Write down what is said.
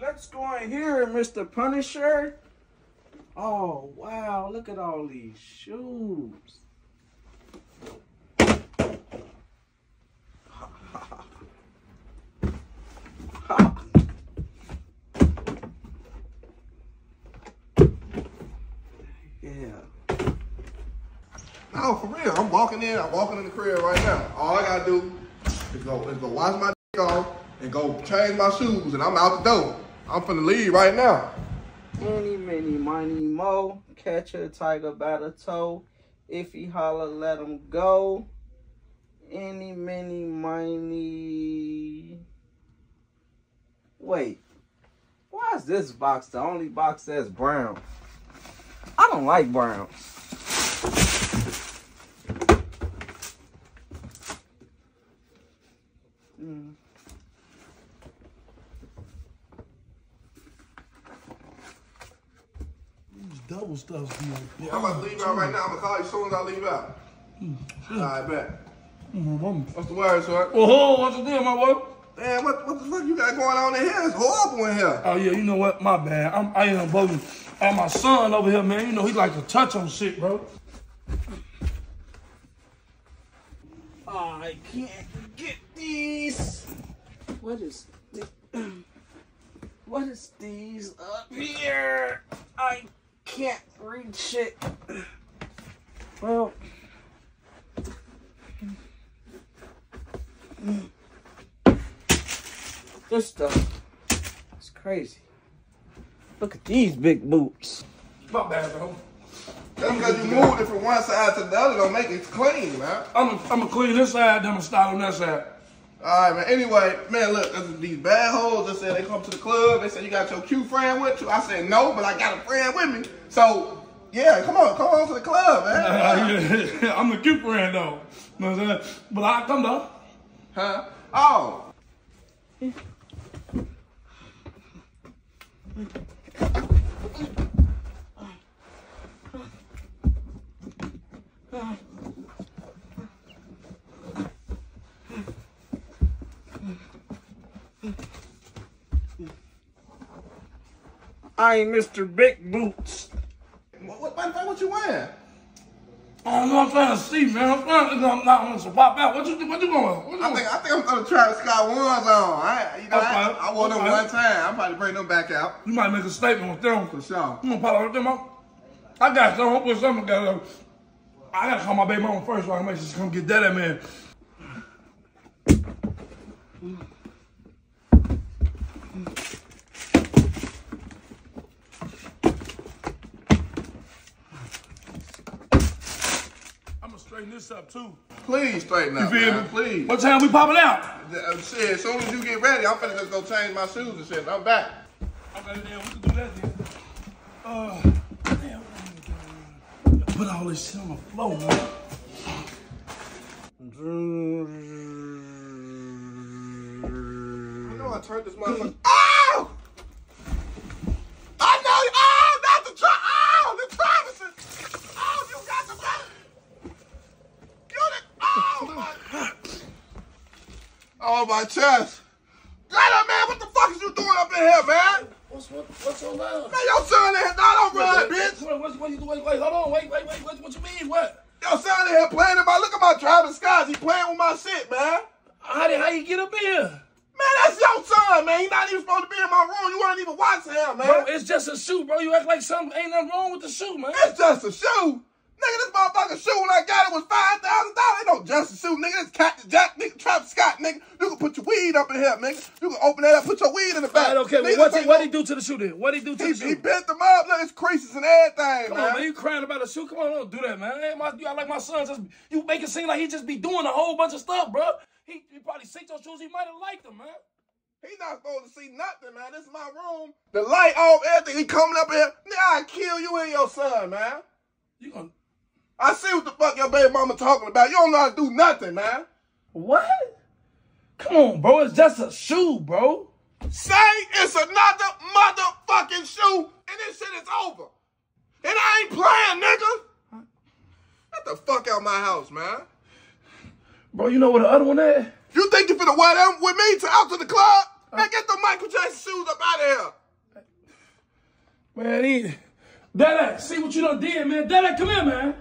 Let's go in here, Mr. Punisher. Oh, wow. Look at all these shoes. yeah. No, for real. I'm walking in. I'm walking in the crib right now. All I gotta do is go is go wash my dick off and go change my shoes, and I'm out the door. I'm finna leave right now. Any, many, miny, mo. Catch a tiger by the toe. If he holler, let him go. Any, many, miny. Wait. Why is this box the only box that's brown? I don't like brown. Double stuffs be like, yeah, I'm about to leave out right now. I'm gonna call you as soon as I leave out. All right, bet. What's the word, son? Oh, what's the deal, my boy? Man, what, what the fuck you got going on in here? It's horrible in here. Oh yeah, you know what? My bad. I'm I am bugging. Uh, my son over here, man. You know he like to touch on shit, bro. I can't get these. What is the, what is these up here? I can't reach it. Well, this stuff is crazy. Look at these big boots. My bad, bro. That's because you moved it from one side to the other. Don't make it clean, man. I'm gonna clean this side, then I'm gonna start on that side. All right, man. Anyway, man, look, these bad hoes. They said they come to the club. They said you got your cute friend with you. I said no, but I got a friend with me. So yeah, come on, come on to the club, man. I'm the cute friend though. You know what I'm saying? But I come though. Huh? Oh, I ain't Mr. Big Boots. what, what, what, what you wearing? I don't know. I'm trying to see, man. I'm trying to. I'm not gonna pop out. What you what you going? What you I think I think I'm gonna Travis Scott ones on. I, you know, I, Okay, I wore them okay. one time. I'm probably bring them back out You might make a statement with them. for sure. I'm gonna pop out with them. up. I got some. I'm put something together. I gotta call my baby mama first, so I can make sure she come get that at man. Straighten this up too. Please straighten up. You feel man. me? Please. What time we popping out? Uh, Shit, as soon as you get ready, I'm finna just go change my shoes and shit. I'm back. Okay, then we can do that then. Uh, damn. Put all this shit on the floor, man. I know I turned this motherfucker. Oh! I know. Oh, not the Tra- Oh, the Travises. Oh, you got the brother. You the. Oh my. Oh my chest. Get up, man. What the fuck is you doing up in here, man? What's what, what's so loud? Man, your son in here. No, don't run, bitch. What, what, what you? Wait, hold on. Wait, wait, wait. What, what you mean? What? Your son in here playing in my. Look at my Travis Scotts, He playing with my shit, man. How did how you get up here? Man, that's your son, man. He not even supposed to be in my room. You weren't even watching him, man. Bro, it's just a shoe, bro. You act like something ain't nothing wrong with the shoe, man. It's just a shoe. Nigga, this motherfucking shoe when I got it was five thousand dollars. Ain't no just a shoe, nigga. This Cactus Jack, nigga, Trap Scott, nigga. You can put your weed up in here, nigga. You can open that up, put your weed in the All back. right, okay. Well, Nigga, what he what he do to the shoe then? What he do to He, the shoe? he bent them up. Look, it's creases and everything, Come man. on, man. You crying about a shoe? Come on, don't do that, man. Hey, my, you like my son just you make it seem like he just be doing a whole bunch of stuff, bro. He, he probably seen those shoes. He might have liked them, man. He not supposed to see nothing, man. This is my room. The light off, everything. He coming up here. Nigga, I kill you and your son, man. You gonna I see what the fuck your baby mama talking about. You don't know how to do nothing, man. what? Come on, bro. It's just a shoe, bro. Say it's another motherfucking shoe, and this shit is over. And I ain't playing, nigga. Get the fuck out of my house, man. Bro, you know what the other one at? You think you finna wear them with me to out to the club? Uh. Man, get the Michael Jackson shoes up out of here. Man, he, Dada, see what you done did, man. Dada, come here, man.